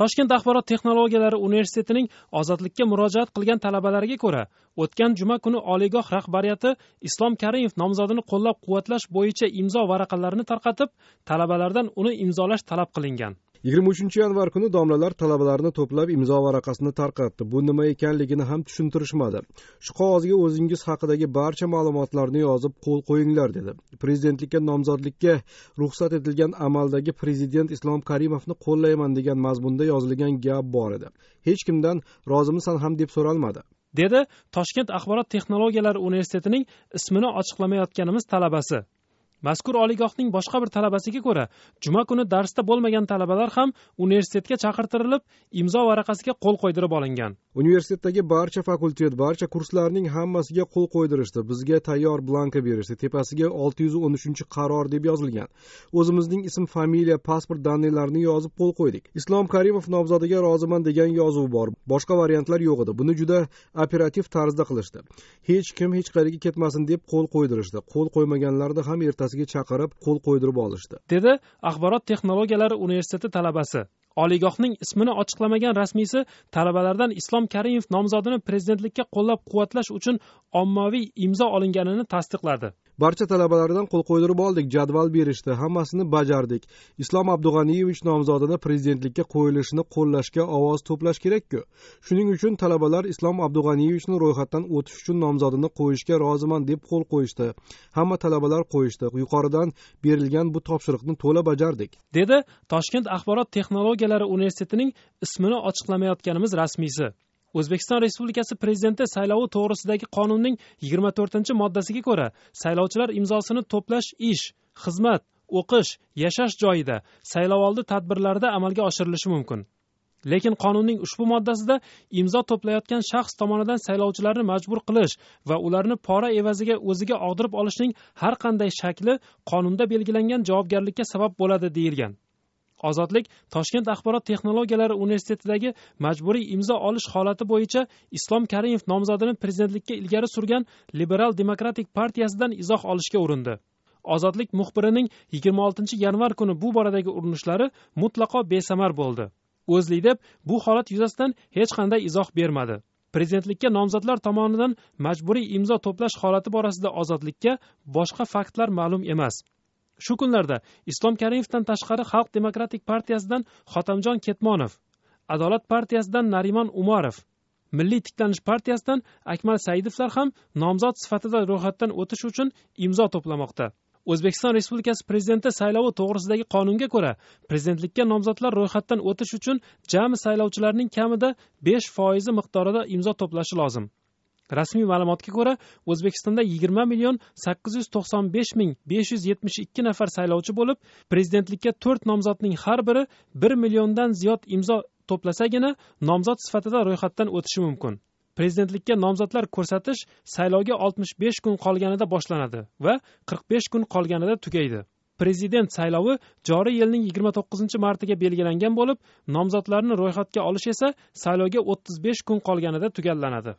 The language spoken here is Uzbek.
toshkent axborot texnologiyalari universitetining ozodlikka murojaat qilgan talabalariga ko'ra o'tgan juma kuni oliygoh rahbariyati islom karimov nomzodini qo'llab quvvatlash bo'yicha imzo varaqalarini tarqatib talabalardan uni imzolash talab qilingan. Yigirma uchinchi yanvar kuni domlalar talabalarni to'plab imzo varaqasini tarqatdi. Bu nima ekanligini ham tushuntirishmadi. Shu qog'ozga o'zingiz haqidagi barcha ma'lumotlarni yozib qo'l qo'yinglar dedi. Prezidentlikka nomzodlikka ruxsat etilgan amaldagi prezident islom karimovni qo'llayman degan mazmunda yozilgan gap bor edi. Hech kimdan rozimisan ham deb so'ralmadi. Dedi toshkent axborot texnologiyalari universitetining ismini ochiqlamayotganimiz talabasi. Mazkur oliygohning boshqa bir talabasiga ko'ra juma kuni darsda bo'lmagan talabalar ham universitetga chaqirtirilib imzo varaqasiga qo'l qo'ydirib olingan. Universitetdagi barcha fakultet barcha kurslarning hammasiga qo'l qo'ydirishdi. Bizga tayyor blanka berishdi. Tepasiga olti yuz o'n uchinchi qaror deb yozilgan. O'zimizning ism familiya pasport данныйlarini yozib qo'l qo'ydik. Islom karimov nomzodiga roziman degan yozuv bor. Boshqa variantlar yo'q edi. Buni juda operativ tarzda qilishdi. Hech kim hech qayerga ketmasin deb qo'l qo'ydirishdi. Qo'l qo'ymaganlarni ham ertasiga chaqirib qo'l qo'ydirib olishdi. Dedi axborot texnologiyalari universiteti talabasi. Oliygohning ismini ochiqlamagan rasmiysi talabalardan islom karimov nomzodini prezidentlikka qo'llab quvvatlash uchun ommaviy imzo olinganini tasdiqladi. Barcha talabalardan qo'l qo'ydirib oldik jadval berishdi hammasini bajardik. Islom abdug'aniyevich nomzodini prezidentlikka qo'yilishini qo'llashga ovoz to'plash kerakku. Shuning uchun talabalar islom abdug'aniyevichni ro'yxatdan o'tish uchun nomzodini qo'yishga roziman deb qo'l qo'yishdi. Hamma talabalar qo'yishdi. Yuqoridan berilgan bu topshiriqni to'la bajardik. Dedi toshkent axborot texnologiyalari universitetining ismini ochiqlamayotganimiz rasmiysi. O'zbekiston respublikasi prezidenti saylovi to'g'risidagi qonunning yigirma to'rtinchi moddasiga ko'ra saylovchilar imzosini to'plash ish xizmat o'qish yashash joyida saylovoldi tadbirlarida amalga oshirilishi mumkin. Lekin qonunning ushbu moddasida imzo to'playotgan shaxs tomonidan saylovchilarni majbur qilish va ularni pora evaziga o'ziga og'dirib olishning har qanday shakli qonunda belgilangan javobgarlikka sabab bo'ladi deyilgan. Ozodlik toshkent axborot texnologiyalari universitetidagi majburiy imzo olish holati bo'yicha islom karimov nomzodini prezidentlikka ilgari surgan liberal demokratik partiyasidan izoh olishga urindi. Ozodlik muxbirining yigirma oltinchi yanvar kuni bu boradagi urinishlari mutlaqo besamar bo'ldi. O'zli deb bu holat yuzasidan hech qanday izoh bermadi. Prezidentlikka nomzodlar tomonidan majburiy imzo to'plash holati borasida ozodlikka boshqa faktlar ma'lum emas. Shu kunlarda islom karimovdan tashqari xalq demokratik partiyasidan hotamjon ketmonov adolat partiyasidan narimon umarov milliy tiklanish partiyasidan akmal saidovlar ham nomzod sifatida ro'yxatdan o'tish uchun imzo to'plamoqda. O'zbekiston respublikasi prezidenti saylovi to'g'risidagi qonunga ko'ra prezidentlikka nomzodlar ro'yxatdan o'tish uchun jami saylovchilarning kamida besh foizi miqdorida imzo to'plashi lozim. Rasmiy ma'lumotga ko'ra o'zbekistonda yigirma million sakkiz yuz to'qson besh ming besh yuz yetmish ikki nafar saylovchi bo'lib prezidentlikka to'rt nomzodning har biri bir milliondan ziyod imzo to'plasagina nomzod sifatida ro'yxatdan o'tishi mumkin. Prezidentlikka nomzodlar ko'rsatish saylovga oltmish besh kun qolganida boshlanadi va qirq besh kun qolganida tugaydi. Prezident saylovi joriy yilning yigirma to'qqizinchi martiga belgilangan bo'lib nomzodlarni ro'yxatga olish esa saylovga o'ttiz besh kun qolganida tugallanadi.